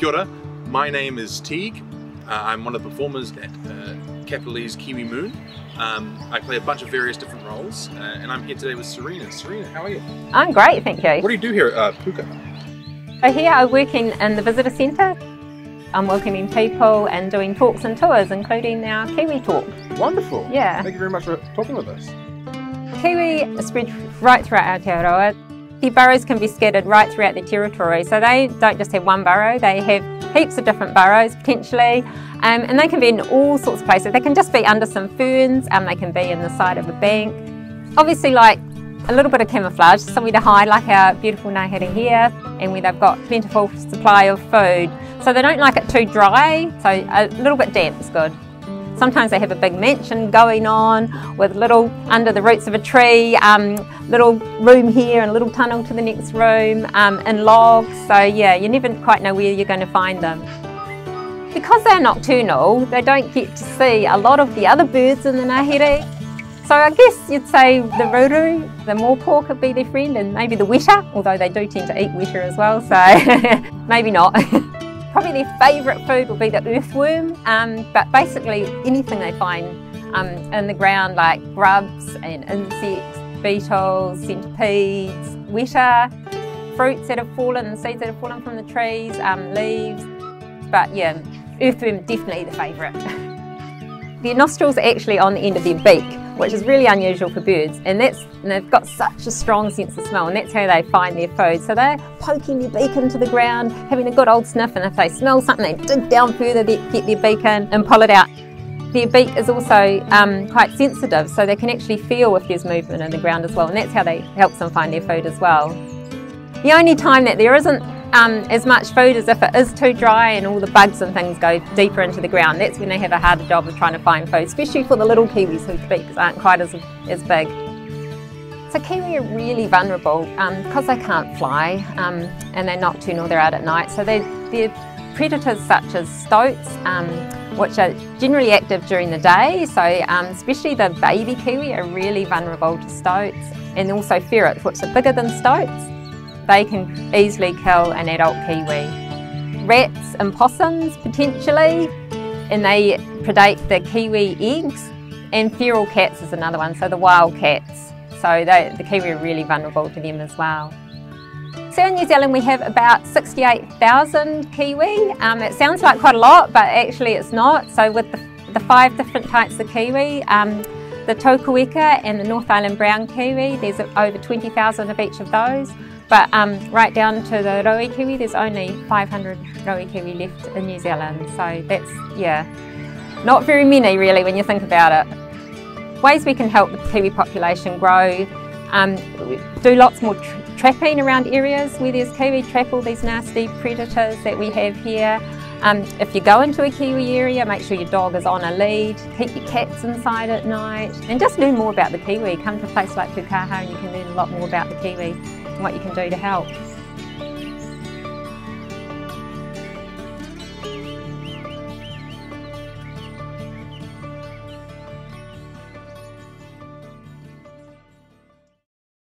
Kia ora, my name is Teague. Uh, I'm one of the performers at uh, Kiwi Moon. Um, I play a bunch of various different roles, uh, and I'm here today with Serena. Serena, how are you? I'm great, thank you. What do you do here at uh, Pukaha? So here I'm working in the visitor centre. I'm welcoming people and doing talks and tours, including our Kiwi talk. Wonderful. Yeah. Thank you very much for talking with us. Kiwi are spread right throughout Aotearoa. The burrows can be scattered right throughout the territory, so they don't just have one burrow, they have heaps of different burrows potentially, um, and they can be in all sorts of places. They can just be under some ferns, and um, they can be in the side of a bank. Obviously, like a little bit of camouflage, somewhere to hide, like our beautiful Ngāhere here, and where they've got plentiful supply of food. So they don't like it too dry, so a little bit damp is good. Sometimes they have a big mansion going on with little under the roots of a tree, um, little room here and a little tunnel to the next room um, and logs. So yeah, you never quite know where you're going to find them. Because they're nocturnal, they don't get to see a lot of the other birds in the Ngāhere. So I guess you'd say the ruru, the morepork could be their friend and maybe the weta, although they do tend to eat weta as well, so maybe not. Probably their favourite food will be the earthworm, um, but basically anything they find um, in the ground like grubs and insects, beetles, centipedes, weta, fruits that have fallen, seeds that have fallen from the trees, um, leaves. But yeah, earthworm definitely the favourite. their nostrils are actually on the end of their beak, which is really unusual for birds. And that's and they've got such a strong sense of smell, and that's how they find their food. So they're poking their beak into the ground, having a good old sniff, and if they smell something, they dig down further, they get their beak in and pull it out. Their beak is also um, quite sensitive, so they can actually feel if there's movement in the ground as well, and that's how they helps them find their food as well. The only time that there isn't um, as much food as if it is too dry and all the bugs and things go deeper into the ground. That's when they have a harder job of trying to find food, especially for the little kiwis whose beaks aren't quite as, as big. So kiwi are really vulnerable um, because they can't fly um, and they're nocturnal, they're out at night. So they're, they're predators such as stoats, um, which are generally active during the day. So um, especially the baby kiwi are really vulnerable to stoats and also ferrets, which are bigger than stoats they can easily kill an adult kiwi. Rats and possums potentially, and they predate the kiwi eggs. And feral cats is another one, so the wild cats. So they, the kiwi are really vulnerable to them as well. So in New Zealand we have about 68,000 kiwi. Um, it sounds like quite a lot, but actually it's not. So with the, the five different types of kiwi, um, the tokoeka and the North Island brown kiwi, there's over 20,000 of each of those. But um, right down to the rowi kiwi, there's only 500 rowi kiwi left in New Zealand. So that's, yeah, not very many really when you think about it. Ways we can help the kiwi population grow, um, do lots more tra trapping around areas where there's kiwi, trap all these nasty predators that we have here. Um, if you go into a kiwi area, make sure your dog is on a lead, keep your cats inside at night, and just learn more about the kiwi. Come to a place like Pukaha and you can learn a lot more about the kiwi what you can do to help.